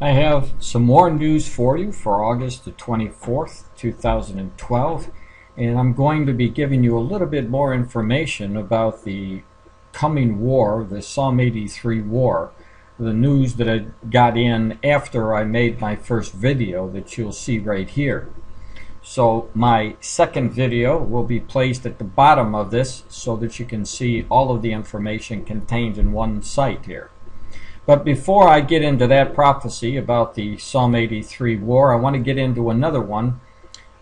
I have some more news for you for August the 24th, 2012, and I'm going to be giving you a little bit more information about the coming war, the Psalm 83 war, the news that I got in after I made my first video that you'll see right here. So my second video will be placed at the bottom of this so that you can see all of the information contained in one site here. But before I get into that prophecy about the Psalm 83 war, I want to get into another one.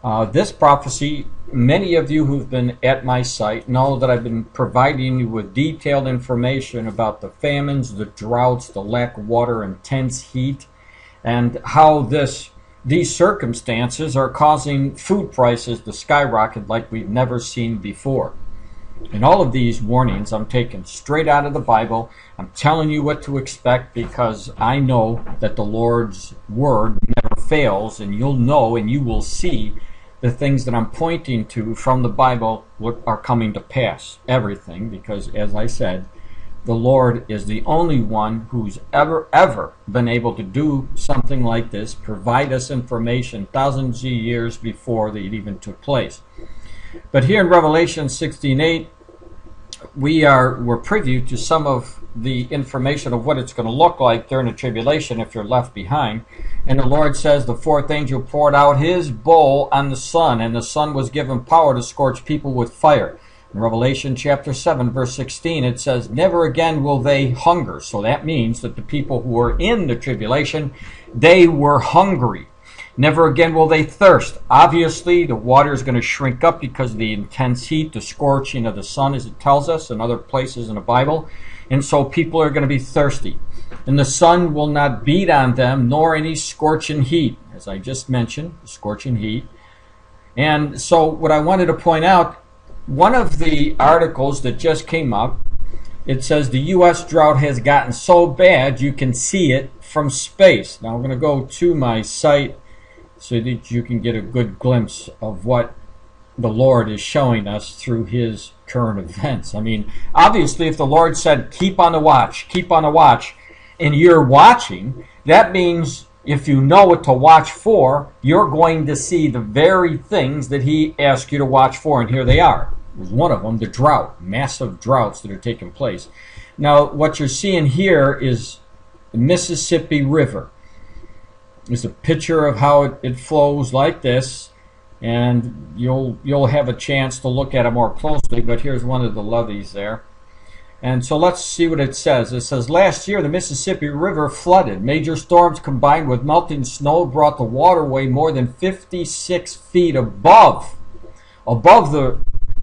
Uh, this prophecy, many of you who've been at my site know that I've been providing you with detailed information about the famines, the droughts, the lack of water, intense heat, and how this these circumstances are causing food prices to skyrocket like we've never seen before. And all of these warnings I'm taking straight out of the Bible. I'm telling you what to expect because I know that the Lord's word never fails, and you'll know and you will see the things that I'm pointing to from the Bible are coming to pass. Everything, because as I said, the Lord is the only one who's ever, ever been able to do something like this, provide us information thousands of years before that it even took place. But here in Revelation 16:8, we are we're privy to some of the information of what it's going to look like during the tribulation if you're left behind. And the Lord says the fourth angel poured out his bowl on the sun, and the sun was given power to scorch people with fire. In Revelation chapter 7, verse 16, it says, Never again will they hunger. So that means that the people who were in the tribulation, they were hungry. Never again will they thirst. Obviously, the water is going to shrink up because of the intense heat, the scorching of the sun, as it tells us in other places in the Bible. And so people are going to be thirsty. And the sun will not beat on them, nor any scorching heat, as I just mentioned, scorching heat. And so, what I wanted to point out, one of the articles that just came up, it says the U.S. drought has gotten so bad you can see it from space. Now, I'm going to go to my site so that you can get a good glimpse of what the Lord is showing us through his current events. I mean, obviously, if the Lord said, keep on the watch, keep on the watch, and you're watching, that means if you know what to watch for, you're going to see the very things that he asked you to watch for, and here they are. One of them, the drought, massive droughts that are taking place. Now, what you're seeing here is the Mississippi River is a picture of how it, it flows like this and you'll you'll have a chance to look at it more closely but here's one of the levees there. And so let's see what it says. It says last year the Mississippi River flooded. Major storms combined with melting snow brought the waterway more than 56 feet above above the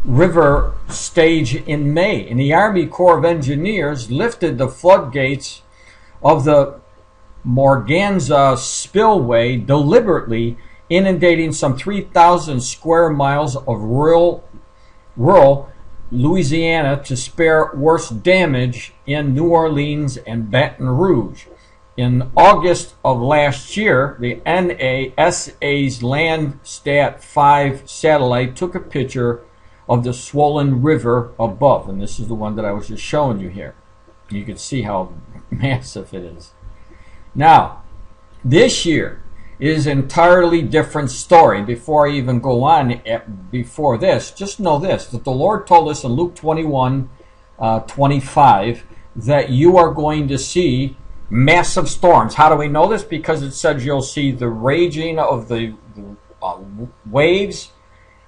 river stage in May. And the Army Corps of Engineers lifted the floodgates of the Morganza spillway deliberately inundating some 3,000 square miles of rural, rural Louisiana to spare worse damage in New Orleans and Baton Rouge. In August of last year, the NASA's Landsat 5 satellite took a picture of the swollen river above, and this is the one that I was just showing you here. You can see how massive it is. Now, this year is an entirely different story. Before I even go on, eh, before this, just know this that the Lord told us in Luke 21 uh, 25 that you are going to see massive storms. How do we know this? Because it says you'll see the raging of the, the uh, waves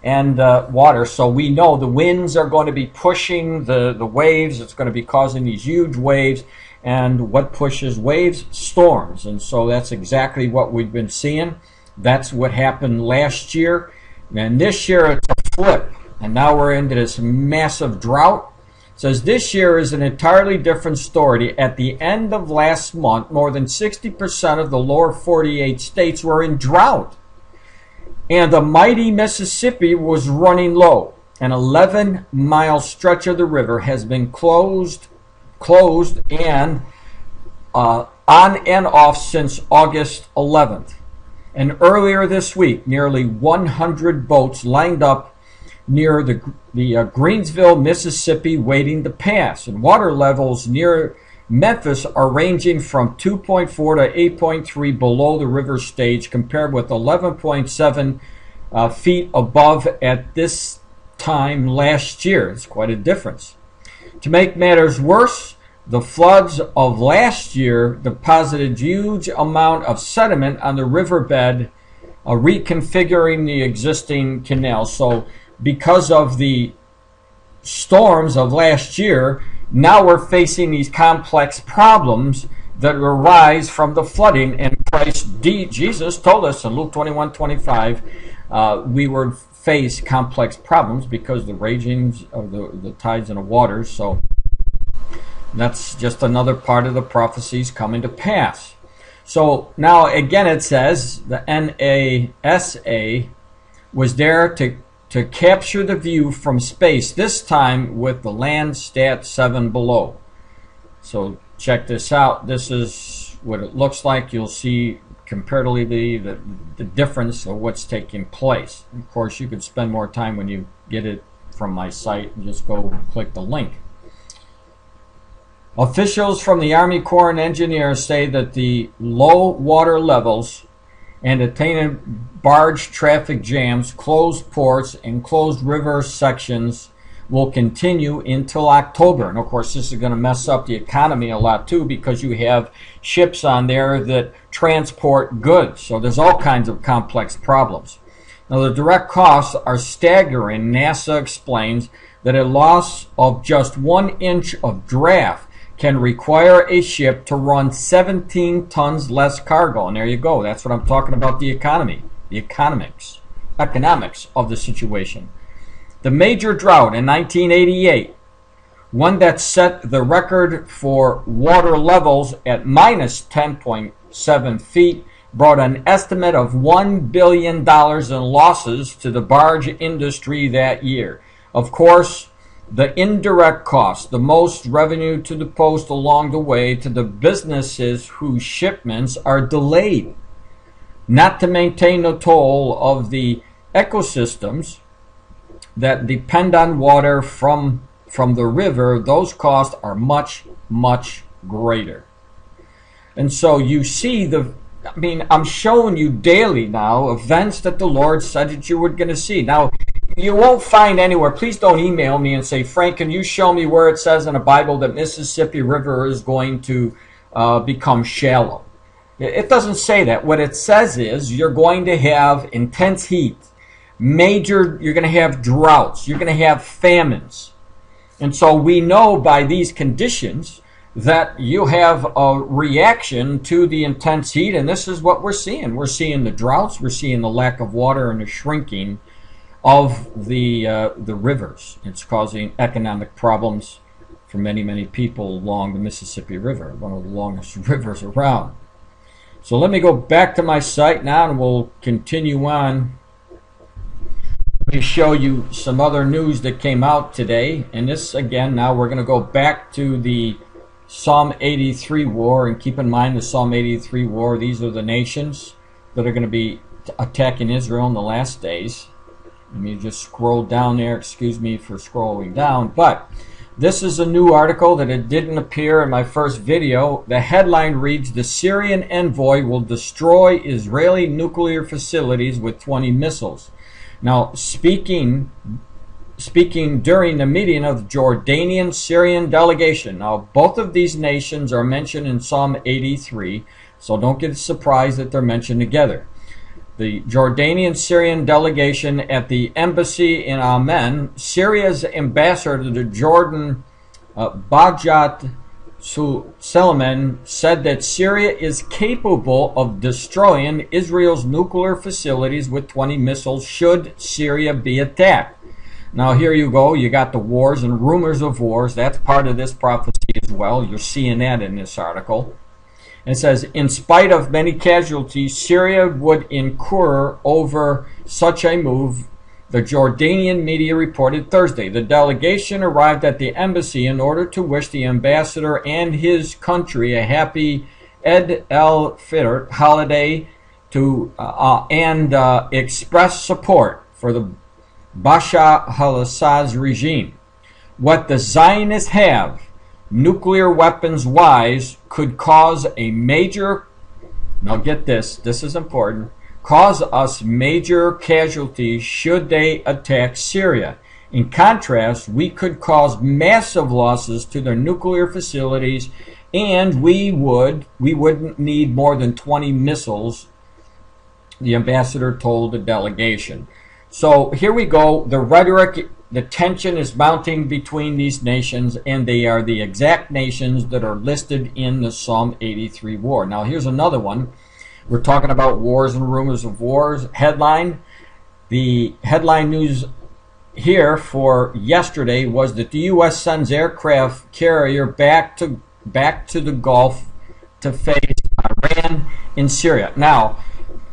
and uh, water. So we know the winds are going to be pushing the, the waves. It's going to be causing these huge waves. And what pushes waves? Storms. And so that's exactly what we've been seeing. That's what happened last year. And this year it's a flip. And now we're into this massive drought. It says this year is an entirely different story. At the end of last month, more than 60% of the lower 48 states were in drought. And the mighty Mississippi was running low. An 11 mile stretch of the river has been closed closed and uh, on and off since August 11th. And earlier this week, nearly 100 boats lined up near the, the uh, Greenville, Mississippi, waiting to pass. And water levels near Memphis are ranging from 2.4 to 8.3 below the river stage, compared with 11.7 uh, feet above at this time last year. It's quite a difference. To make matters worse, the floods of last year deposited huge amount of sediment on the riverbed, uh, reconfiguring the existing canal. So, because of the storms of last year, now we're facing these complex problems that arise from the flooding. And Christ, D, Jesus told us in Luke 21 25, uh, we would face complex problems because the ragings of the, the tides and the waters. So that's just another part of the prophecies coming to pass. So now again it says the NASA was there to to capture the view from space, this time with the Landsat 7 below. So check this out. This is what it looks like. You'll see comparatively the, the difference of what's taking place. Of course, you could spend more time when you get it from my site and just go click the link. Officials from the Army Corps and Engineers say that the low water levels and attendant barge traffic jams, closed ports, and closed river sections will continue until October. And of course, this is going to mess up the economy a lot too because you have ships on there that transport goods. So there's all kinds of complex problems. Now, the direct costs are staggering. NASA explains that a loss of just one inch of draft can require a ship to run 17 tons less cargo. And there you go. That's what I'm talking about the economy the economics, economics of the situation. The major drought in 1988, one that set the record for water levels at minus 10.7 feet, brought an estimate of $1 billion in losses to the barge industry that year. Of course, the indirect cost, the most revenue to the post along the way to the businesses whose shipments are delayed not to maintain the toll of the ecosystems that depend on water from from the river those costs are much much greater. And so you see the i mean i'm showing you daily now events that the lord said that you were going to see. Now you won't find anywhere please don't email me and say frank can you show me where it says in the bible that mississippi river is going to uh, become shallow? It doesn't say that. What it says is you're going to have intense heat, major, you're going to have droughts, you're going to have famines. And so we know by these conditions that you have a reaction to the intense heat, and this is what we're seeing. We're seeing the droughts, we're seeing the lack of water and the shrinking of the, uh, the rivers. It's causing economic problems for many, many people along the Mississippi River, one of the longest rivers around. So let me go back to my site now and we'll continue on. Let me show you some other news that came out today. And this again, now we're going to go back to the Psalm 83 war. And keep in mind the Psalm 83 war, these are the nations that are going to be attacking Israel in the last days. Let me just scroll down there. Excuse me for scrolling down. But this is a new article that it didn't appear in my first video. The headline reads, The Syrian envoy will destroy Israeli nuclear facilities with 20 missiles. Now, speaking speaking during the meeting of the Jordanian Syrian delegation. Now, both of these nations are mentioned in Psalm 83, so don't get surprised that they're mentioned together the Jordanian Syrian delegation at the embassy in Amman, Syria's ambassador to the Jordan, uh, Bahjat Suleiman, said that Syria is capable of destroying Israel's nuclear facilities with 20 missiles should Syria be attacked. Now, here you go. You got the wars and rumors of wars. That's part of this prophecy as well. You're seeing that in this article. It says, in spite of many casualties, Syria would incur over such a move, the Jordanian media reported Thursday. The delegation arrived at the embassy in order to wish the ambassador and his country a happy Eid al-Fitr holiday to, uh, uh, and uh, express support for the Bashar al-Assad's regime. What the Zionists have nuclear weapons wise, could cause a major, now get this, this is important, cause us major casualties should they attack Syria. In contrast, we could cause massive losses to their nuclear facilities and we would we wouldn't need more than 20 missiles the ambassador told the delegation. So here we go. The rhetoric the tension is mounting between these nations and they are the exact nations that are listed in the Psalm 83 war. Now here's another one we're talking about wars and rumors of wars headline the headline news here for yesterday was that the U.S. sends aircraft carrier back to back to the Gulf to face Iran in Syria. Now,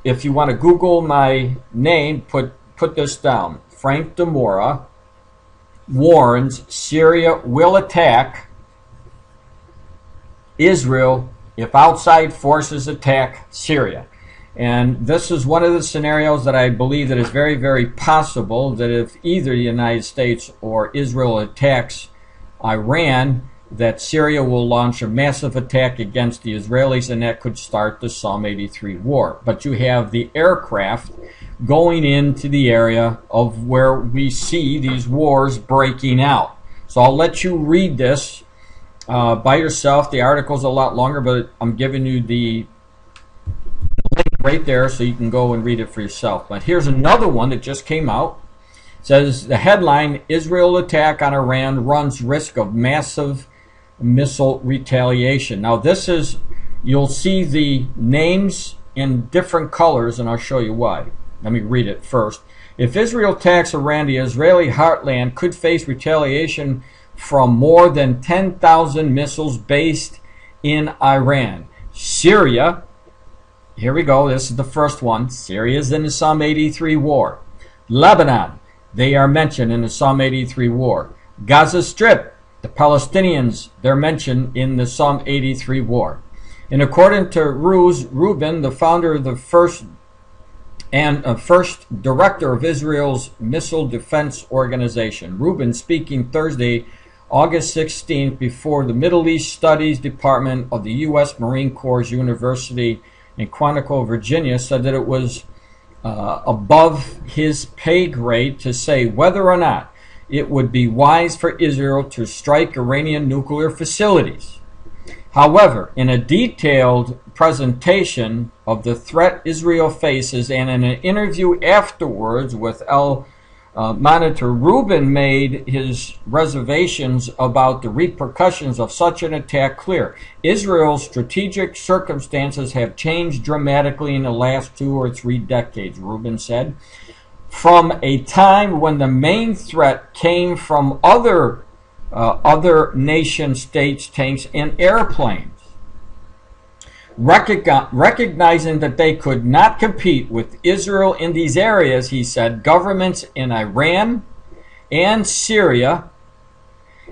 if you want to Google my name, put put this down. Frank DiMora warns Syria will attack Israel if outside forces attack Syria. And this is one of the scenarios that I believe that is very, very possible that if either the United States or Israel attacks Iran, that Syria will launch a massive attack against the Israelis and that could start the Psalm 83 war. But you have the aircraft going into the area of where we see these wars breaking out. So I'll let you read this uh, by yourself. The article's a lot longer, but I'm giving you the link right there so you can go and read it for yourself. But here's another one that just came out. It says the headline Israel attack on Iran runs risk of massive missile retaliation. Now this is, you'll see the names in different colors and I'll show you why. Let me read it first. If Israel attacks Iran, the Israeli heartland could face retaliation from more than 10,000 missiles based in Iran. Syria, here we go, this is the first one. Syria is in the Psalm 83 war. Lebanon, they are mentioned in the Psalm 83 war. Gaza Strip, the Palestinians, they're mentioned in the Psalm 83 war. And according to Uzi Rubin, the founder of the first and uh, first director of Israel's Missile Defense Organization, Rubin speaking Thursday, August 16th, before the Middle East Studies Department of the U.S. Marine Corps University in Quantico, Virginia, said that it was uh, above his pay grade to say whether or not it would be wise for Israel to strike Iranian nuclear facilities. However, in a detailed presentation of the threat Israel faces and in an interview afterwards with El uh, Monitor, Rubin made his reservations about the repercussions of such an attack clear. Israel's strategic circumstances have changed dramatically in the last two or three decades, Rubin said from a time when the main threat came from other uh, other nation states tanks and airplanes. Recognizing that they could not compete with Israel in these areas, he said governments in Iran and Syria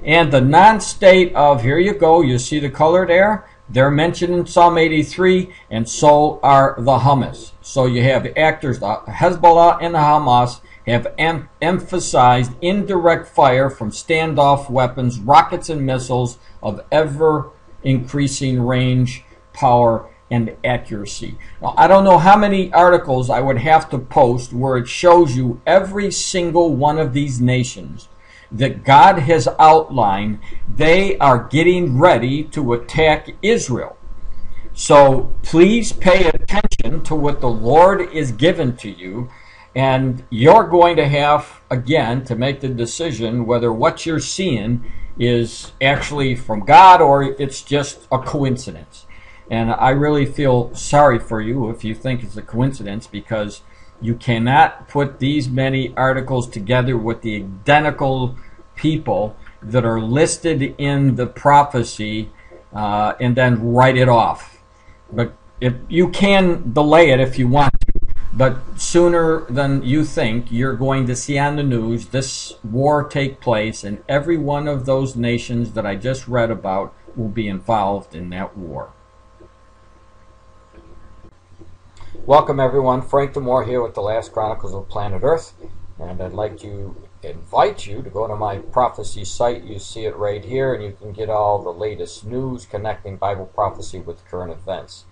and the non state of, here you go, you see the color there? They're mentioned in Psalm 83, and so are the Hamas. So you have the actors, Hezbollah and the Hamas have em- emphasized indirect fire from standoff weapons, rockets, and missiles of ever increasing range, power, and accuracy. Now, I don't know how many articles I would have to post where it shows you every single one of these nations that God has outlined, they are getting ready to attack Israel. So please pay attention to what the Lord is given to you, and you're going to have, again, to make the decision whether what you're seeing is actually from God or it's just a coincidence. And I really feel sorry for you if you think it's a coincidence because you cannot put these many articles together with the identical people that are listed in the prophecy uh, and then write it off. But if you can delay it if you want to, but sooner than you think, you're going to see on the news this war take place, and every one of those nations that I just read about will be involved in that war. Welcome, everyone. Frank DiMora here with the last Chronicles of Planet Earth, and I'd like to invite you to go to my prophecy site. You see it right here, and you can get all the latest news connecting Bible prophecy with current events.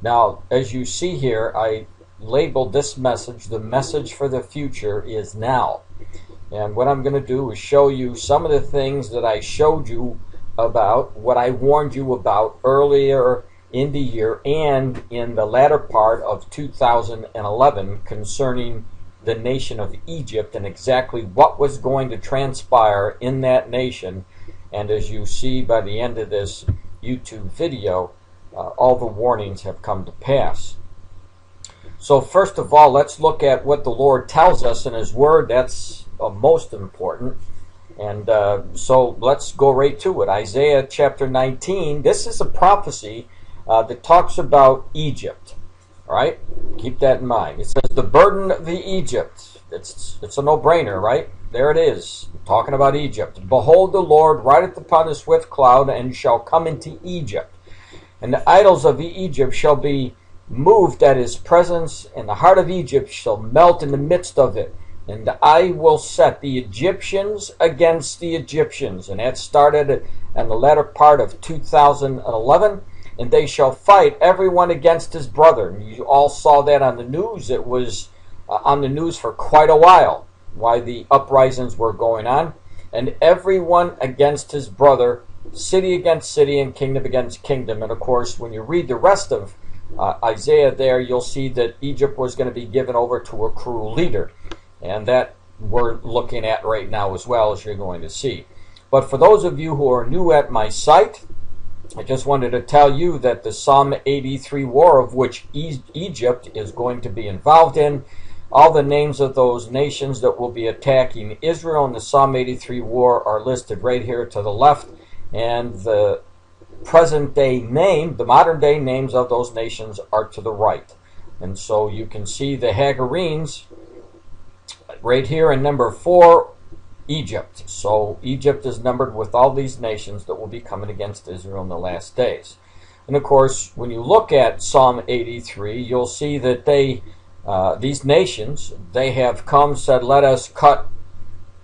Now, as you see here, I labeled this message, the message for the future is now. And what I'm going to do is show you some of the things that I showed you about, what I warned you about earlier in the year and in the latter part of 2011 concerning the nation of Egypt and exactly what was going to transpire in that nation. And as you see by the end of this YouTube video, uh, all the warnings have come to pass. So, first of all, let's look at what the Lord tells us in His Word. That's uh, most important. And uh, so let's go right to it. Isaiah chapter 19. This is a prophecy uh, that talks about Egypt. All right? Keep that in mind. It says, The burden of the Egypt. It's, it's a no brainer, right? There it is. Talking about Egypt. Behold, the Lord rideth upon a swift cloud and shall come into Egypt. And the idols of Egypt shall be moved at his presence, and the heart of Egypt shall melt in the midst of it. And I will set the Egyptians against the Egyptians. And that started in the latter part of 2011. And they shall fight everyone against his brother. You all saw that on the news. It was uh, on the news for quite a while why the uprisings were going on. And everyone against his brother, city against city, and kingdom against kingdom. And of course, when you read the rest of uh, Isaiah there, you'll see that Egypt was going to be given over to a cruel leader. And that we're looking at right now as well, as you're going to see. But for those of you who are new at my site, I just wanted to tell you that the Psalm 83 war, of which e- Egypt is going to be involved in, all the names of those nations that will be attacking Israel in the Psalm 83 war are listed right here to the left. And the present day name, the modern day names of those nations are to the right. And so you can see the Hagarenes right here in number four, Egypt. So Egypt is numbered with all these nations that will be coming against Israel in the last days. And of course, when you look at Psalm 83, you'll see that they, uh, these nations, they have come said, "Let us cut,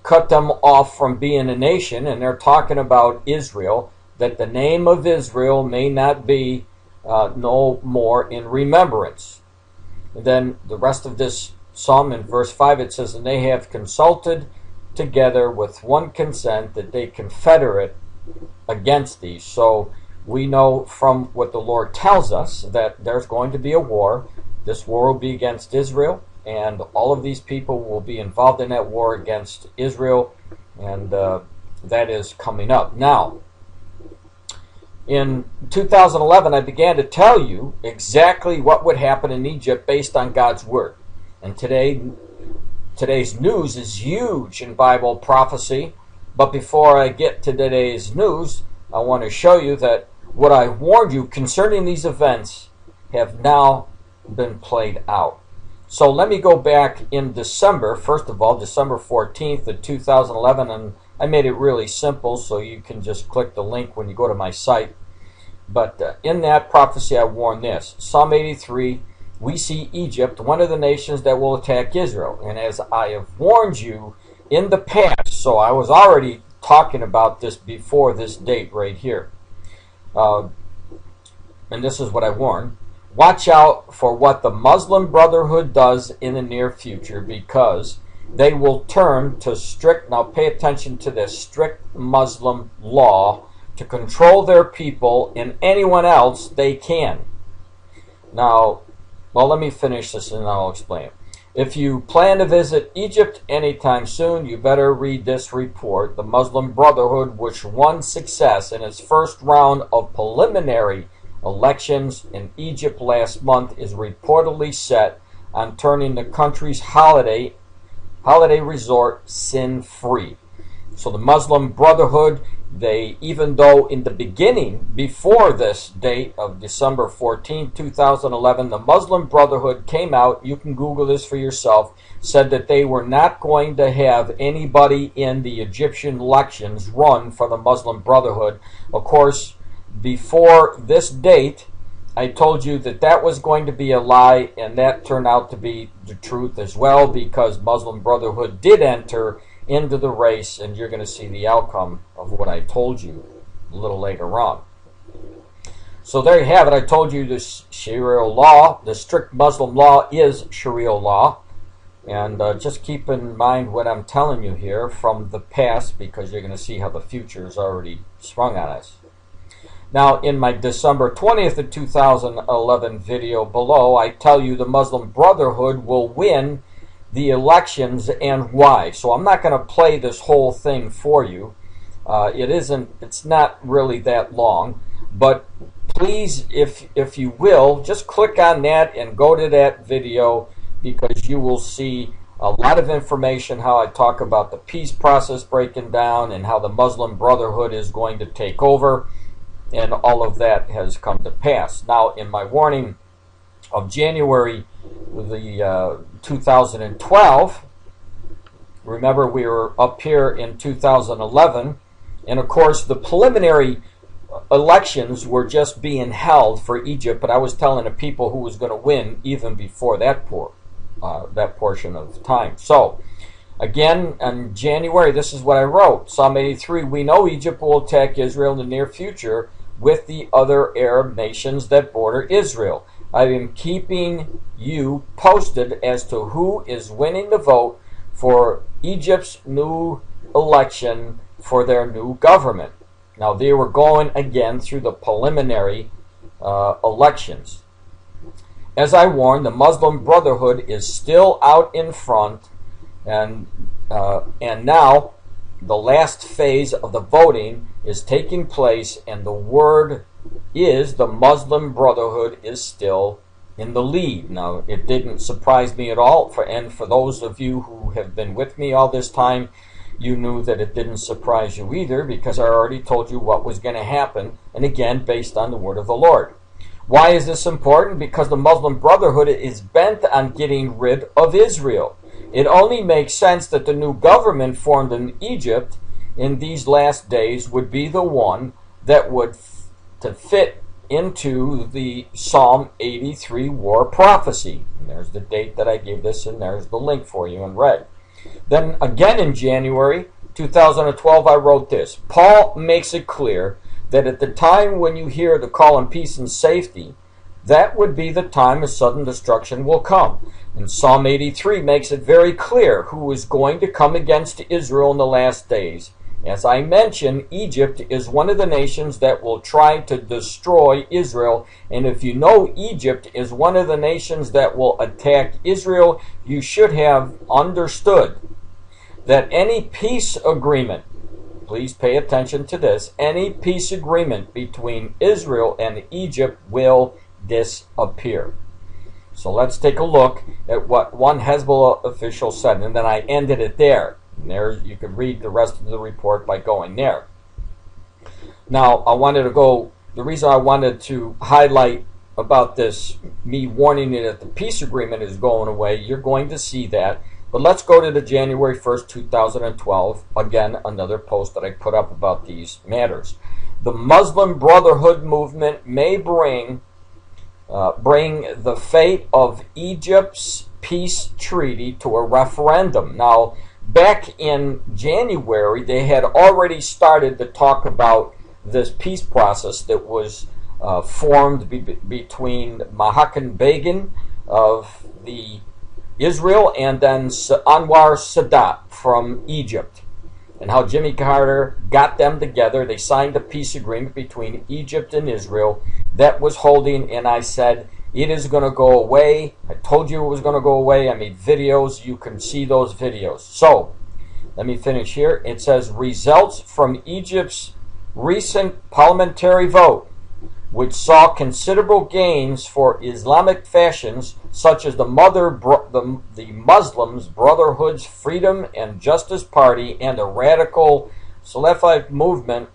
cut them off from being a nation," and they're talking about Israel that the name of Israel may not be uh, no more in remembrance. And then the rest of this psalm in verse 5 it says, And they have consulted together with one consent that they confederate against these. So we know from what the Lord tells us that there's going to be a war. This war will be against Israel, and all of these people will be involved in that war against Israel, and uh, that is coming up. Now, in 2011, I began to tell you exactly what would happen in Egypt based on God's word. And today, today's news is huge in Bible prophecy. But before I get to today's news, I want to show you that what I warned you concerning these events have now been played out. So let me go back in December, first of all, December 14th of 2011, and I made it really simple so you can just click the link when you go to my site. But uh, in that prophecy, I warned this Psalm 83, we see Egypt, one of the nations that will attack Israel. And as I have warned you in the past, so I was already talking about this before this date right here. Uh, and this is what I warned. Watch out for what the Muslim Brotherhood does in the near future because they will turn to strict, now pay attention to this, strict Muslim law to control their people and anyone else they can. Now, well, let me finish this and I'll explain it. If you plan to visit Egypt anytime soon, you better read this report. The Muslim Brotherhood, which won success in its first round of preliminary elections in Egypt last month, is reportedly set on turning the country's holiday holiday resort sin free. So the Muslim Brotherhood, they even though in the beginning, before this date of December 14, 2011, the Muslim Brotherhood came out, you can Google this for yourself, said that they were not going to have anybody in the Egyptian elections run for the Muslim Brotherhood. Of course, before this date, I told you that that was going to be a lie, and that turned out to be the truth as well because Muslim Brotherhood did enter into the race, and you're going to see the outcome of what I told you a little later on. So there you have it. I told you this Sharia law, the strict Muslim law is Sharia law. And uh, just keep in mind what I'm telling you here from the past because you're going to see how the future is already sprung on us. Now, in my December 20th of 2011 video below, I tell you the Muslim Brotherhood will win the elections and why. So I'm not going to play this whole thing for you. Uh, it isn't. It's not really that long, but please, if if you will, just click on that and go to that video because you will see a lot of information how I talk about the peace process breaking down and how the Muslim Brotherhood is going to take over and all of that has come to pass. Now, in my warning of January the uh, 2012, remember we were up here in 2011, and of course the preliminary elections were just being held for Egypt, but I was telling the people who was going to win even before that por- uh, that portion of time. So, again, in January, this is what I wrote. Psalm 83, we know Egypt will attack Israel in the near future with the other Arab nations that border Israel. I am keeping you posted as to who is winning the vote for Egypt's new election for their new government. Now, they were going again through the preliminary uh, elections. As I warned, the Muslim Brotherhood is still out in front, and uh, and now the last phase of the voting is taking place, and the word is the Muslim Brotherhood is still in the lead. Now, it didn't surprise me at all, for and for those of you who have been with me all this time, you knew that it didn't surprise you either because I already told you what was going to happen, and again, based on the word of the Lord. Why is this important? Because the Muslim Brotherhood is bent on getting rid of Israel. It only makes sense that the new government formed in Egypt in these last days would be the one that would to fit into the Psalm 83 war prophecy. And there's the date that I gave this, and there's the link for you in red. Then again in January 2012, I wrote this. Paul makes it clear that at the time when you hear the call on peace and safety, that would be the time a sudden destruction will come. And Psalm 83 makes it very clear who is going to come against Israel in the last days. As I mentioned, Egypt is one of the nations that will try to destroy Israel. And if you know Egypt is one of the nations that will attack Israel, you should have understood that any peace agreement, please pay attention to this, any peace agreement between Israel and Egypt will disappear. So let's take a look at what one Hezbollah official said, and then I ended it there. And there you can read the rest of the report by going there. Now, I wanted to go, the reason I wanted to highlight about this, me warning you that the peace agreement is going away, you're going to see that. But let's go to the January 1st, 2012. Again, another post that I put up about these matters. The Muslim Brotherhood movement may bring uh, bring the fate of Egypt's peace treaty to a referendum. Now, back in January, they had already started to talk about this peace process that was uh, formed be- between Menachem Begin of the Israel and then Anwar Sadat from Egypt. And how Jimmy Carter got them together. They signed a peace agreement between Egypt and Israel that was holding, and I said, it is going to go away. I told you it was going to go away. I made videos. You can see those videos. So, let me finish here. It says results from Egypt's recent parliamentary vote, which saw considerable gains for Islamic factions such as the Mother, the, the Muslims Brotherhood's Freedom and Justice Party and the radical Salafite movement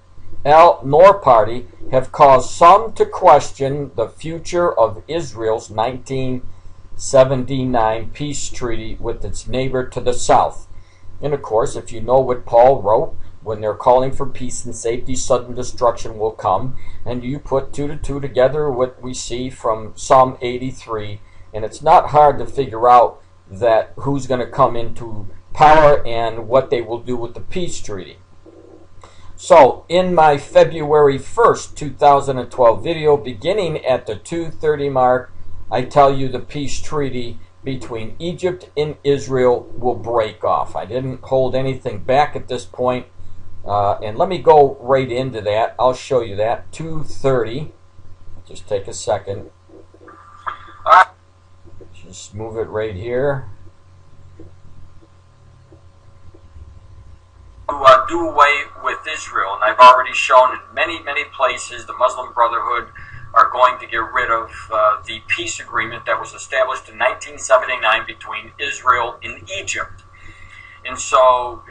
Al Noor Party have caused some to question the future of Israel's 1979 peace treaty with its neighbor to the south. And of course, if you know what Paul wrote, when they're calling for peace and safety, sudden destruction will come. And you put two to two together what we see from Psalm 83, and it's not hard to figure out that who's going to come into power and what they will do with the peace treaty. So, in my February 1st, 2012 video, beginning at the 230 mark, I tell you the peace treaty between Egypt and Israel will break off. I didn't hold anything back at this point. Uh, and let me go right into that. I'll show you that. 230. Just take a second. Just move it right here. To uh, do away with Israel, and I've already shown in many, many places the Muslim Brotherhood are going to get rid of uh, the peace agreement that was established in 1979 between Israel and Egypt. And so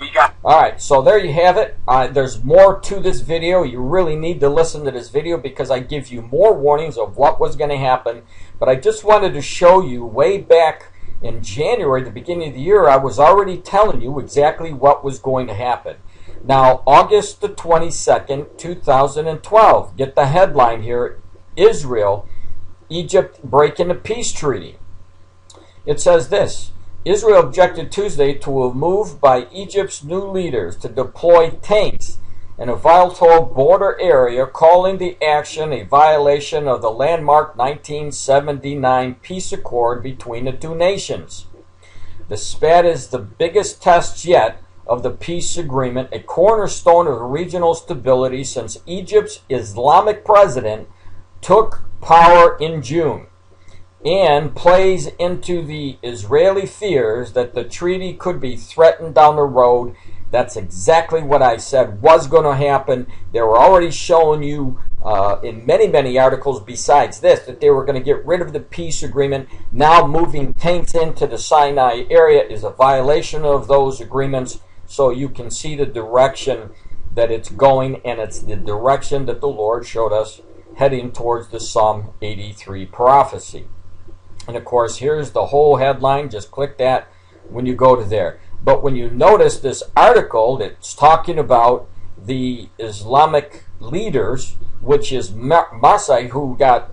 we got. All right, so there you have it. Uh, there's more to this video. You really need to listen to this video because I give you more warnings of what was going to happen. But I just wanted to show you way back in January, the beginning of the year, I was already telling you exactly what was going to happen. Now, August the 22nd, 2012, get the headline here Israel, Egypt breaking a peace treaty. It says this Israel objected Tuesday to a move by Egypt's new leaders to deploy tanks in a volatile border area, calling the action a violation of the landmark 1979 peace accord between the two nations. The SPAD is the biggest test yet of the peace agreement, a cornerstone of regional stability since Egypt's Islamic president took power in June, and plays into the Israeli fears that the treaty could be threatened down the road. That's exactly what I said was going to happen. They were already showing you uh, in many, many articles besides this that they were going to get rid of the peace agreement. Now, moving tanks into the Sinai area is a violation of those agreements so you can see the direction that it's going, and it's the direction that the Lord showed us heading towards the Psalm 83 prophecy. And of course, here's the whole headline. Just click that when you go to there. But when you notice this article, it's talking about the Islamic leaders, which is Morsi, who got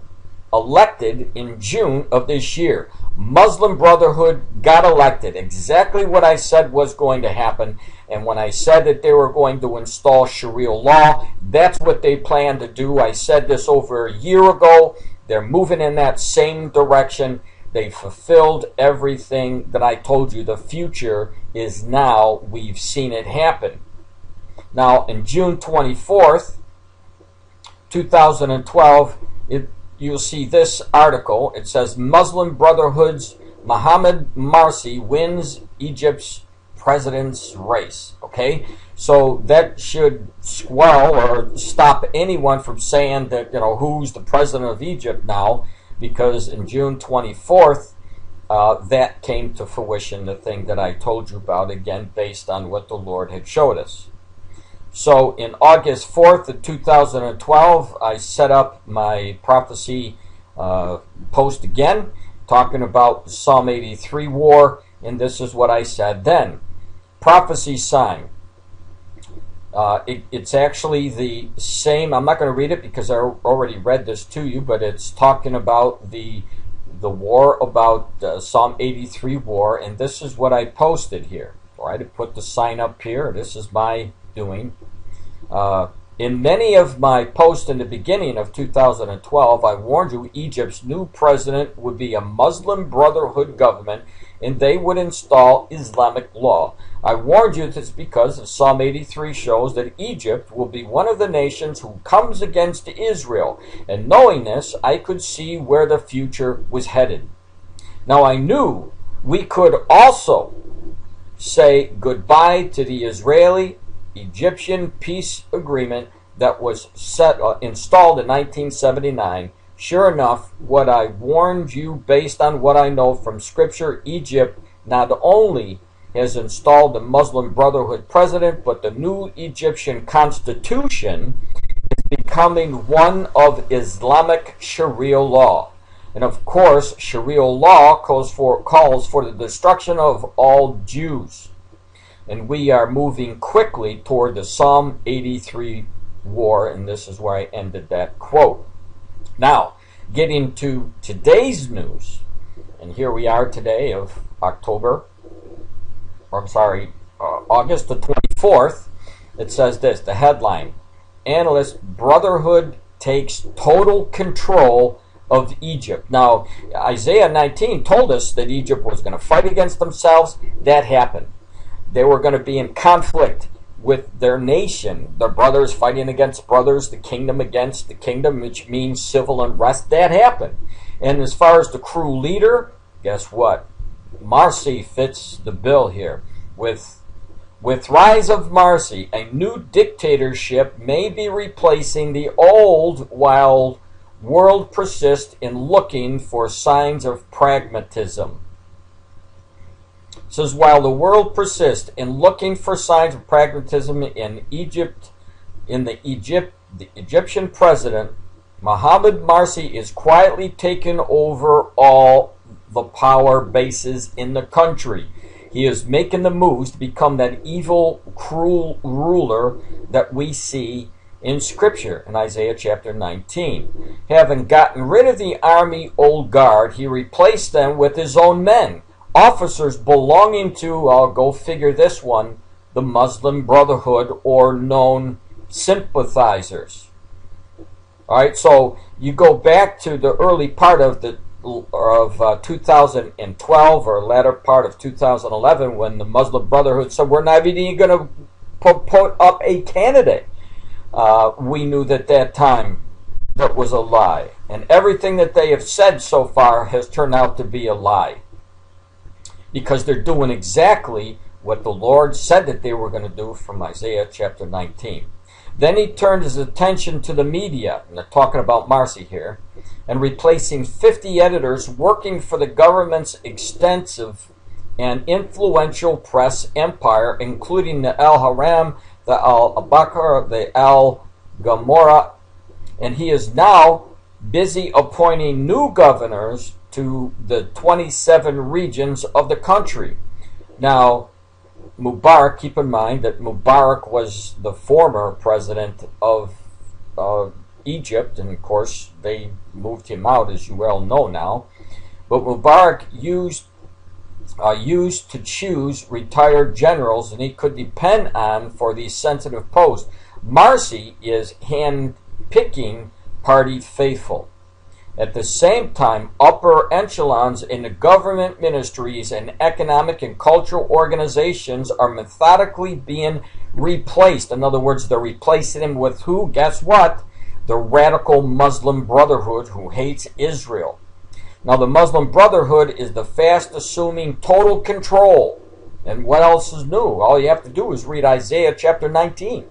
elected in June of this year. Muslim Brotherhood got elected. Exactly what I said was going to happen. And when I said that they were going to install Sharia law, that's what they plan to do. I said this over a year ago. They're moving in that same direction. They fulfilled everything that I told you. The future is now. We've seen it happen. Now, in June 24th, 2012, it, you'll see this article. It says Muslim Brotherhood's Mohammed Morsi wins Egypt's president's race. Okay, so that should squell or stop anyone from saying that you know who's the president of Egypt now, because in June 24th. Uh, that came to fruition, the thing that I told you about, again, based on what the Lord had showed us. So in August 4th of 2012, I set up my prophecy uh, post again, talking about Psalm 83 war, and this is what I said then. Prophecy sign. Uh, it, it's actually the same. I'm not going to read it because I already read this to you, but it's talking about the the war about uh, Psalm 83 war, and this is what I posted here. All right, I put the sign up here. This is my doing. Uh, in many of my posts in the beginning of 2012, I warned you Egypt's new president would be a Muslim Brotherhood government and they would install Islamic law. I warned you this because Psalm 83 shows that Egypt will be one of the nations who comes against Israel. And knowing this, I could see where the future was headed. Now I knew we could also say goodbye to the Israeli Egyptian peace agreement that was set uh, installed in 1979. Sure enough, what I warned you based on what I know from scripture, Egypt not only has installed the Muslim Brotherhood president, but the new Egyptian constitution is becoming one of Islamic Sharia law. And of course, Sharia law calls for, calls for the destruction of all Jews and we are moving quickly toward the Psalm 83 war, and this is where I ended that quote. Now, getting to today's news, and here we are today of October or I'm sorry, uh, August the 24th, it says this the headline Analyst Brotherhood takes total control of Egypt. Now, Isaiah 19 told us that Egypt was going to fight against themselves. That happened. They were going to be in conflict with their nation, their brothers fighting against brothers, the kingdom against the kingdom, which means civil unrest. That happened. And as far as the crew leader, guess what? Morsi fits the bill here. With with rise of Morsi, a new dictatorship may be replacing the old while world persists in looking for signs of pragmatism. Says while the world persists in looking for signs of pragmatism in Egypt, in the Egypt, the Egyptian president Mohamed Morsi is quietly taking over all the power bases in the country. He is making the moves to become that evil, cruel ruler that we see in Scripture in Isaiah chapter 19. Having gotten rid of the army old guard, he replaced them with his own men, officers belonging to, I'll go figure this one, the Muslim Brotherhood or known sympathizers. All right, so you go back to the early part of the of uh, 2012 or latter part of 2011 when the Muslim Brotherhood said we're not even going to put, up a candidate. Uh, we knew that that time that was a lie. And everything that they have said so far has turned out to be a lie. Because they're doing exactly what the Lord said that they were going to do from Isaiah chapter 19. Then he turned his attention to the media, and they're talking about Morsi here, and replacing 50 editors working for the government's extensive and influential press empire, including the Al Ahram, the Al Akhbar, the Al Gomhuria, and he is now busy appointing new governors to the 27 regions of the country. Now, Mubarak, keep in mind that Mubarak was the former president of uh, Egypt, and of course they moved him out, as you well know now. But Mubarak used uh, used to choose retired generals, and he could depend on for these sensitive posts. Morsi is hand picking party faithful. At the same time, upper echelons in the government ministries and economic and cultural organizations are methodically being replaced. In other words, they're replacing them with who? Guess what? The radical Muslim Brotherhood who hates Israel. Now, the Muslim Brotherhood is the fast assuming total control. And what else is new? All you have to do is read Isaiah chapter 19.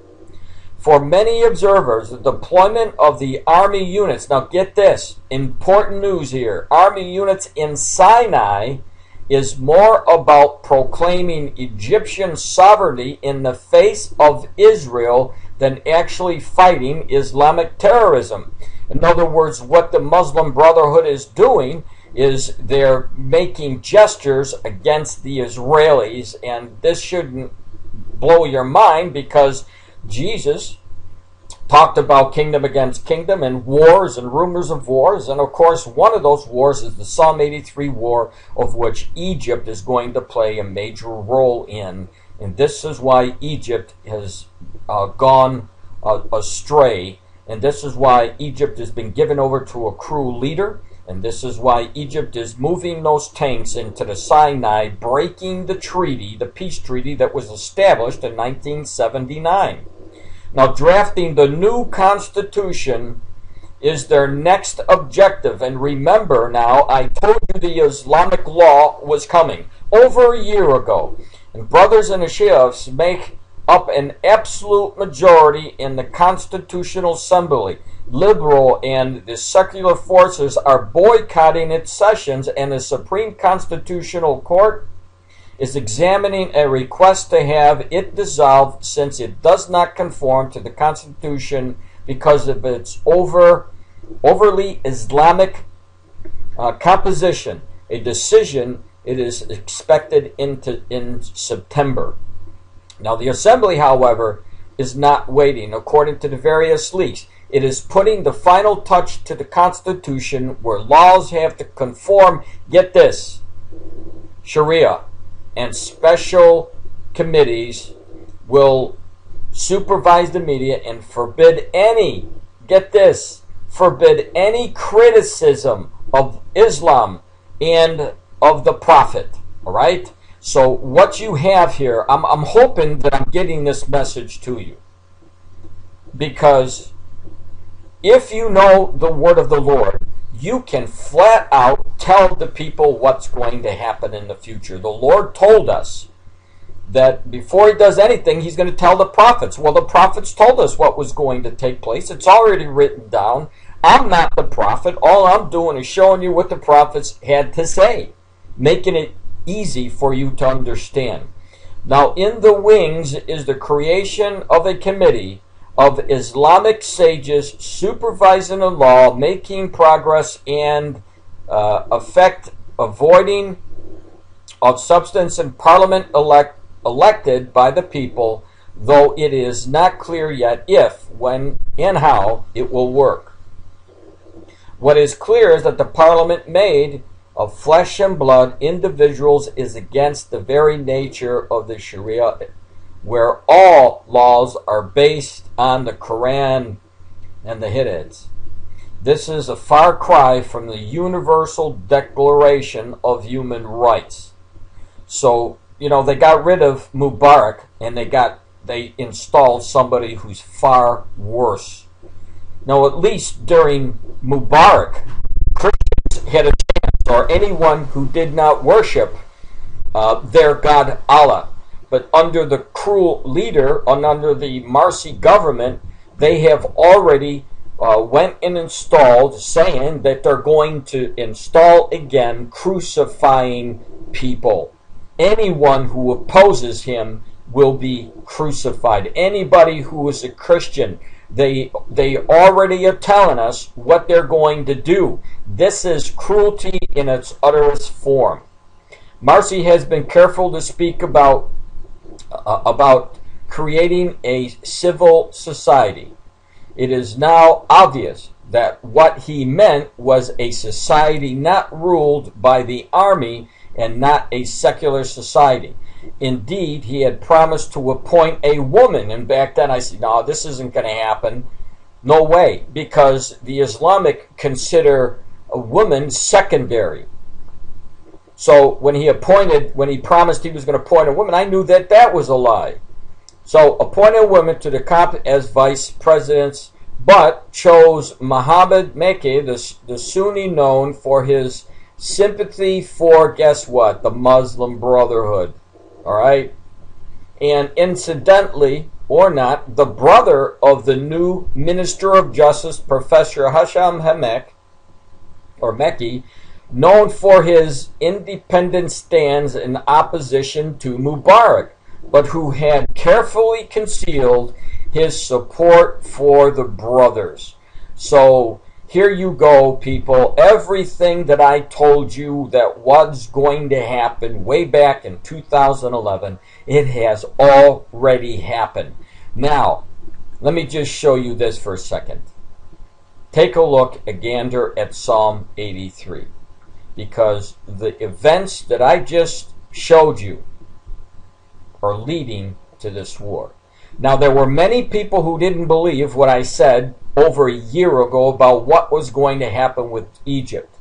For many observers, the deployment of the army units, now get this, important news here. Army units in Sinai is more about proclaiming Egyptian sovereignty in the face of Israel than actually fighting Islamic terrorism. In other words, what the Muslim Brotherhood is doing is they're making gestures against the Israelis, and this shouldn't blow your mind because Jesus talked about kingdom against kingdom and wars and rumors of wars. And of course, one of those wars is the Psalm 83 war, of which Egypt is going to play a major role in. And this is why Egypt has uh, gone uh, astray. And this is why Egypt has been given over to a cruel leader. And this is why Egypt is moving those tanks into the Sinai, breaking the treaty, the peace treaty that was established in 1979. Now, drafting the new constitution is their next objective. And remember now, I told you the Islamic law was coming over a year ago. And brothers and Shias make up an absolute majority in the Constitutional Assembly liberal and the secular forces are boycotting its sessions, and the Supreme Constitutional Court is examining a request to have it dissolved since it does not conform to the Constitution because of its over overly Islamic uh, composition. A decision it is expected into in September. Now the Assembly, however, is not waiting. According to the various leaks, it is putting the final touch to the Constitution where laws have to conform, get this, Sharia, and special committees will supervise the media and forbid any, get this, forbid any criticism of Islam and of the Prophet. All right? So, what you have here, I'm, I'm hoping that I'm getting this message to you. Because if you know the word of the Lord, you can flat out tell the people what's going to happen in the future. The Lord told us that before he does anything, he's going to tell the prophets. Well, the prophets told us what was going to take place. It's already written down. I'm not the prophet. All I'm doing is showing you what the prophets had to say, making it easy for you to understand. Now, in the wings is the creation of a committee of Islamic sages supervising the law, making progress, and uh, effect avoiding of substance in parliament elect, elected by the people, though it is not clear yet if, when, and how it will work. What is clear is that the parliament made of flesh and blood individuals is against the very nature of the Sharia, where all laws are based on the Quran and the Hadiths. This is a far cry from the Universal Declaration of Human Rights. So, you know, they got rid of Mubarak and they got they installed somebody who's far worse. Now, at least during Mubarak, Christians had a chance, or anyone who did not worship uh, their God Allah. But under the cruel leader and under the Morsi government, they have already uh, went and installed, saying that they're going to install again crucifying people. Anyone who opposes him will be crucified. Anybody who is a Christian they they already are telling us what they're going to do. This is cruelty in its utterest form. Morsi has been careful to speak about Uh, about creating a civil society. It is now obvious that what he meant was a society not ruled by the army and not a secular society. Indeed, he had promised to appoint a woman. And back then I said, no, this isn't going to happen. No way, because the Islamic consider a woman secondary. So when he appointed, when he promised he was going to appoint a woman, I knew that that was a lie. So appointed a woman to the COP as vice presidents, but chose Muhammad Makki, the, the Sunni known for his sympathy for, guess what, the Muslim Brotherhood. All right? And incidentally, or not, the brother of the new Minister of Justice, Professor Hasham Hamek, or Mekki, known for his independent stands in opposition to Mubarak, but who had carefully concealed his support for the brothers. So here you go, people. Everything that I told you that was going to happen way back in 2011, it has already happened. Now, let me just show you this for a second. Take a look, a gander at Psalm 83. Because the events that I just showed you are leading to this war. Now, there were many people who didn't believe what I said over a year ago about what was going to happen with Egypt.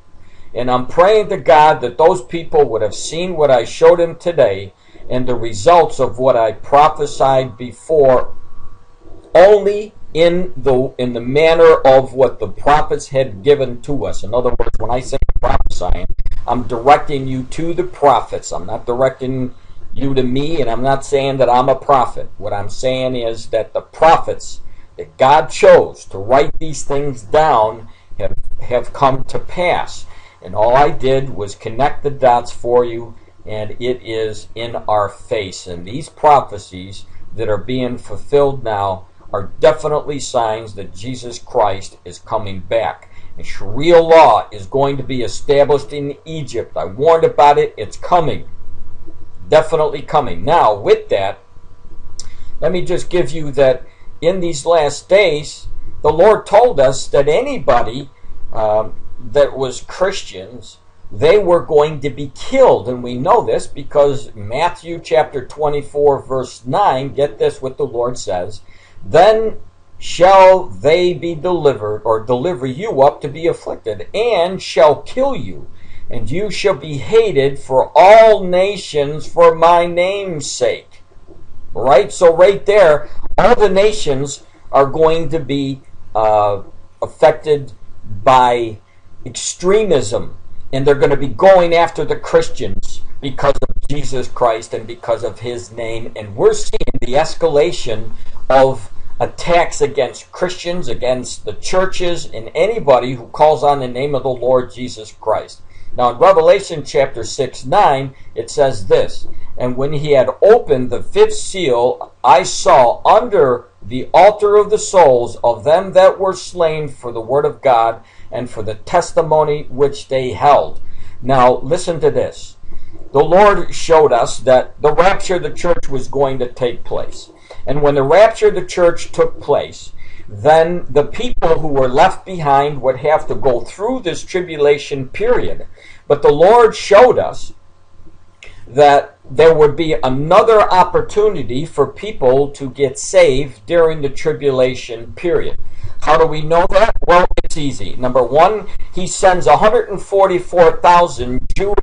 And I'm praying to God that those people would have seen what I showed them today and the results of what I prophesied before only in the in the manner of what the prophets had given to us. In other words, when I say prophesying, I'm directing you to the prophets. I'm not directing you to me, and I'm not saying that I'm a prophet. What I'm saying is that the prophets that God chose to write these things down have, have come to pass. And all I did was connect the dots for you, and it is in our face. And these prophecies that are being fulfilled now are definitely signs that Jesus Christ is coming back. And Sharia law is going to be established in Egypt. I warned about it, it's coming. Definitely coming. Now, with that, let me just give you that in these last days, the Lord told us that anybody um, that was Christians they were going to be killed. And we know this because Matthew chapter 24, verse 9, get this what the Lord says. Then shall they be delivered, or deliver you up to be afflicted, and shall kill you. And you shall be hated for all nations for my name's sake. Right? So, right there, all the nations are going to be uh, affected by extremism and they're going to be going after the Christians because of Jesus Christ and because of his name. And we're seeing the escalation of attacks against Christians, against the churches, and anybody who calls on the name of the Lord Jesus Christ. Now, in Revelation chapter 6 9, it says this And when he had opened the fifth seal, I saw under the altar of the souls of them that were slain for the word of God and for the testimony which they held. Now, listen to this. The Lord showed us that the rapture of the church was going to take place. And when the rapture of the church took place, then the people who were left behind would have to go through this tribulation period. But the Lord showed us that there would be another opportunity for people to get saved during the tribulation period. How do we know that? Well, it's easy. Number one, he sends 144,000 Jewish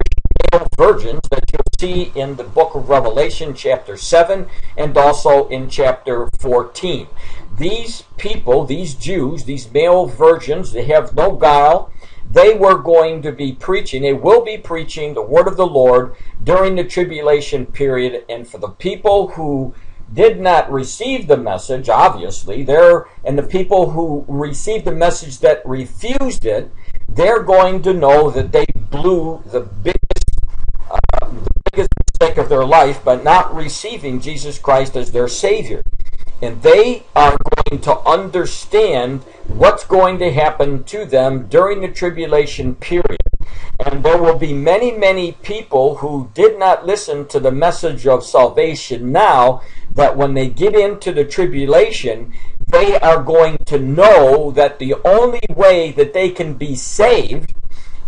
virgins that you'll see in the book of Revelation, chapter 7, and also in chapter 14. These people, these Jews, these male virgins, they have no guile. They were going to be preaching, they will be preaching the word of the Lord during the tribulation period. And for the people who did not receive the message, obviously, there and the people who received the message that refused it, they're going to know that they blew the the of their life by not receiving Jesus Christ as their Savior. And they are going to understand what's going to happen to them during the tribulation period. And there will be many, many people who did not listen to the message of salvation now that when they get into the tribulation, they are going to know that the only way that they can be saved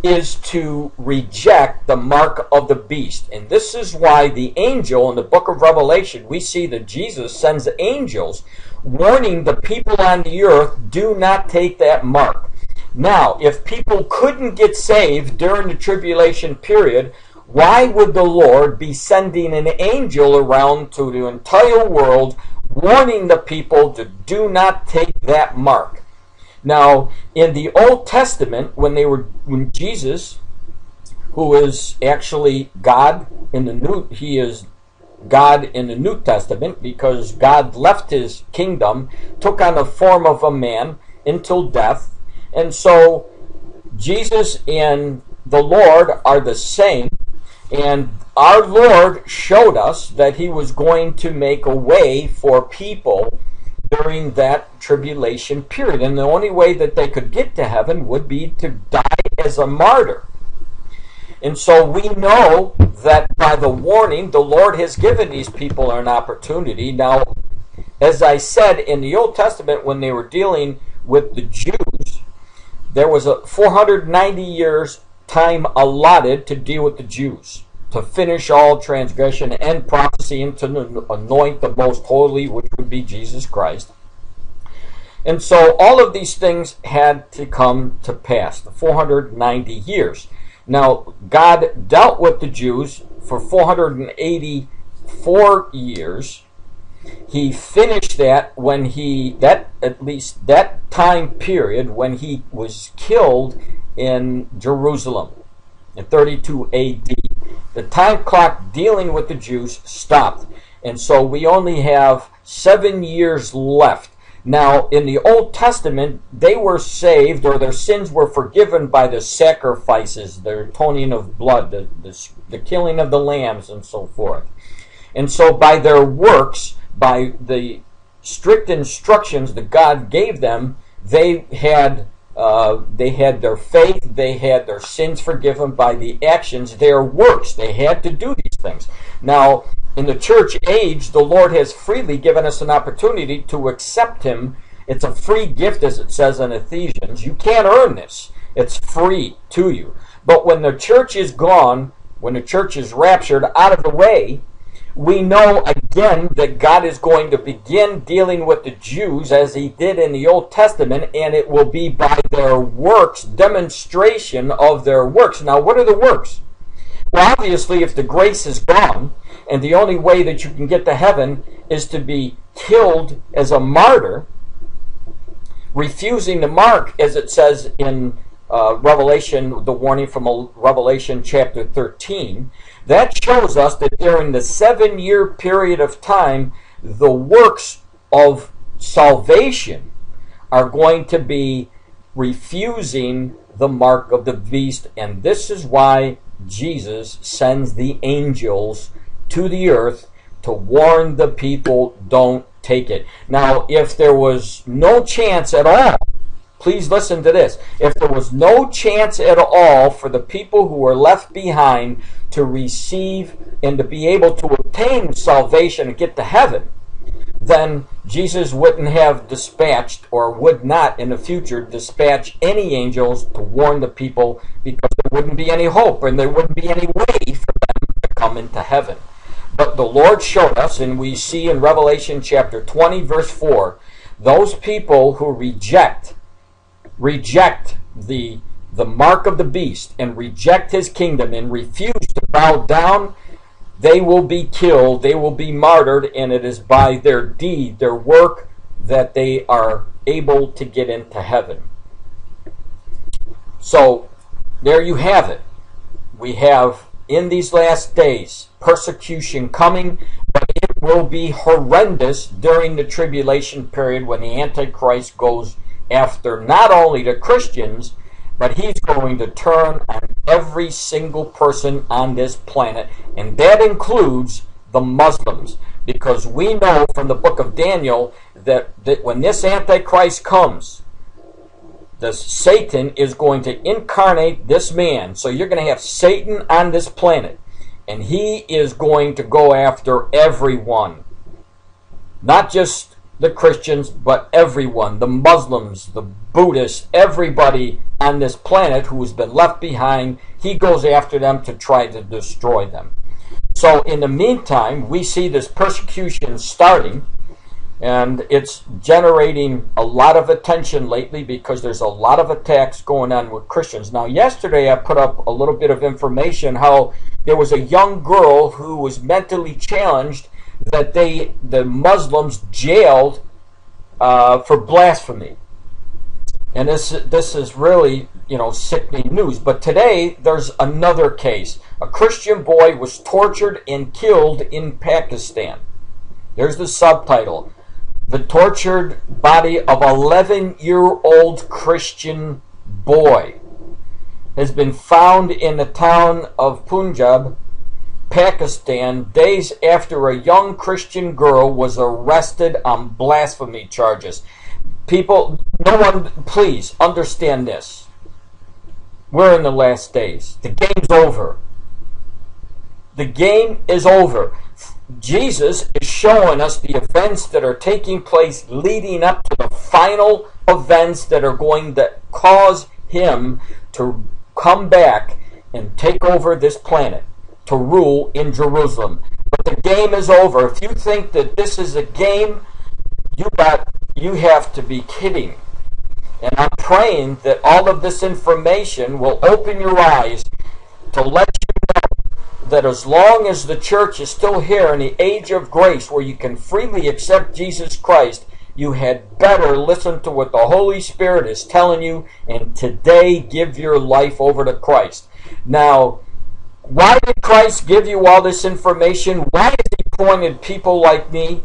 is to reject the mark of the beast. And this is why the angel in the book of Revelation, we see that Jesus sends angels warning the people on the earth do not take that mark. Now, if people couldn't get saved during the tribulation period, why would the Lord be sending an angel around to the entire world warning the people to do not take that mark? Now, in the Old Testament, when they were when Jesus, who is actually God in the New, he is God in the New Testament because God left his kingdom, took on the form of a man until death, and so Jesus and the Lord are the same. And our Lord showed us that He was going to make a way for people during that tribulation period. And the only way that they could get to heaven would be to die as a martyr. And so we know that by the warning, the Lord has given these people an opportunity. Now, as I said, in the Old Testament, when they were dealing with the Jews, there was a 490 years time allotted to deal with the Jews, to finish all transgression and prophecy, and to anoint the most holy, which would be Jesus Christ. And so all of these things had to come to pass, the 490 years. Now, God dealt with the Jews for 484 years. He finished that when he, that at least that time period when he was killed in Jerusalem in 32 AD. The time clock dealing with the Jews stopped. And so we only have seven years left. Now, in the Old Testament, they were saved or their sins were forgiven by the sacrifices, the atoning of blood, the, the, the killing of the lambs, and so forth. And so, by their works, by the strict instructions that God gave them, they had uh, they had their faith, they had their sins forgiven by the actions, their works. They had to do these things. Now, in the church age, the Lord has freely given us an opportunity to accept Him. It's a free gift, as it says in Ephesians. You can't earn this, it's free to you. But when the church is gone, when the church is raptured out of the way, we know again that God is going to begin dealing with the Jews as he did in the Old Testament, and it will be by their works, demonstration of their works. Now, what are the works? Well, obviously, if the grace is gone, and the only way that you can get to heaven is to be killed as a martyr, refusing the mark, as it says in uh, Revelation, the warning from Revelation chapter 13, that shows us that during the seven year period of time, the works of salvation are going to be refusing the mark of the beast. And this is why Jesus sends the angels to the earth to warn the people don't take it. Now, if there was no chance at all Please listen to this. If there was no chance at all for the people who were left behind to receive and to be able to obtain salvation and get to heaven, then Jesus wouldn't have dispatched or would not in the future dispatch any angels to warn the people because there wouldn't be any hope and there wouldn't be any way for them to come into heaven. But the Lord showed us, and we see in Revelation chapter 20, verse 4, those people who reject reject the the mark of the beast and reject his kingdom and refuse to bow down, they will be killed, they will be martyred, and it is by their deed, their work, that they are able to get into heaven. So, there you have it. We have in these last days persecution coming, but it will be horrendous during the tribulation period when the Antichrist goes after not only the Christians, but he's going to turn on every single person on this planet, and that includes the Muslims. Because we know from the book of Daniel that, that when this Antichrist comes, the Satan is going to incarnate this man. So you're going to have Satan on this planet, and he is going to go after everyone. Not just the Christians, but everyone, the Muslims, the Buddhists, everybody on this planet who has been left behind, he goes after them to try to destroy them. So, in the meantime, we see this persecution starting, and it's generating a lot of attention lately because there's a lot of attacks going on with Christians. Now, yesterday I put up a little bit of information how there was a young girl who was mentally challenged that they the Muslims jailed uh, for blasphemy. And this this is really you know sickening news. But today there's another case. A Christian boy was tortured and killed in Pakistan. There's the subtitle: The tortured body of 11-year-old Christian boy has been found in the town of Punjab Pakistan days after a young Christian girl was arrested on blasphemy charges. People, no one, please understand this. We're in the last days. The game's over. The game is over. Jesus is showing us the events that are taking place leading up to the final events that are going to cause him to come back and take over this planet to rule in Jerusalem. But the game is over. If you think that this is a game, you got you have to be kidding. And I'm praying that all of this information will open your eyes to let you know that as long as the church is still here in the age of grace where you can freely accept Jesus Christ, you had better listen to what the Holy Spirit is telling you and today give your life over to Christ. Now, why did Christ give you all this information? Why has He appointed people like me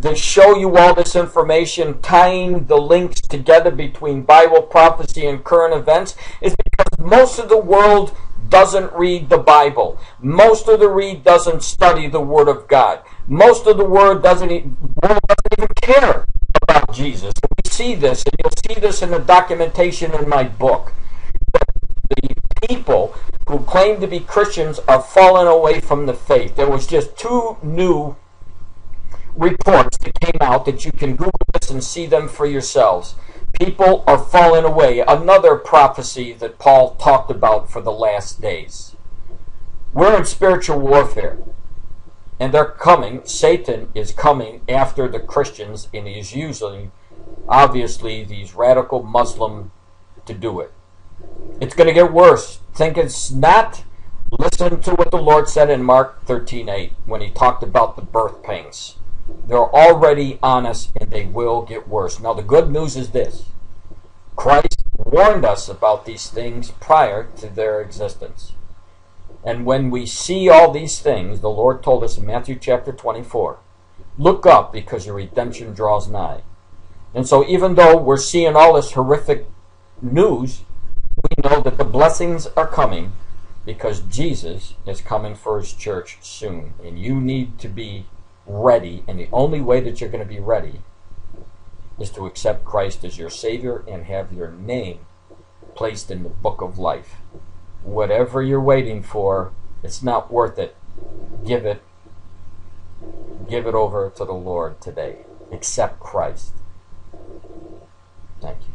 to show you all this information, tying the links together between Bible prophecy and current events? Is because most of the world doesn't read the Bible. Most of the read doesn't study the Word of God. Most of the world doesn't, world doesn't even care about Jesus. We see this, and you'll see this in the documentation in my book. Claim to be Christians are falling away from the faith. There was just two new reports that came out that you can Google this and see them for yourselves. People are falling away. Another prophecy that Paul talked about for the last days. We're in spiritual warfare. And they're coming. Satan is coming after the Christians, and he's using, obviously, these radical Muslim to do it. It's going to get worse. Think it's not. Listen to what the Lord said in Mark 13:8 when he talked about the birth pains. They're already on us and they will get worse. Now, the good news is this Christ warned us about these things prior to their existence. And when we see all these things, the Lord told us in Matthew chapter 24 look up because your redemption draws nigh. And so, even though we're seeing all this horrific news, know that the blessings are coming because Jesus is coming for his church soon. And you need to be ready, and the only way that you're going to be ready is to accept Christ as your Savior and have your name placed in the book of life. Whatever you're waiting for, it's not worth it. Give it give it over to the Lord today. Accept Christ. Thank you.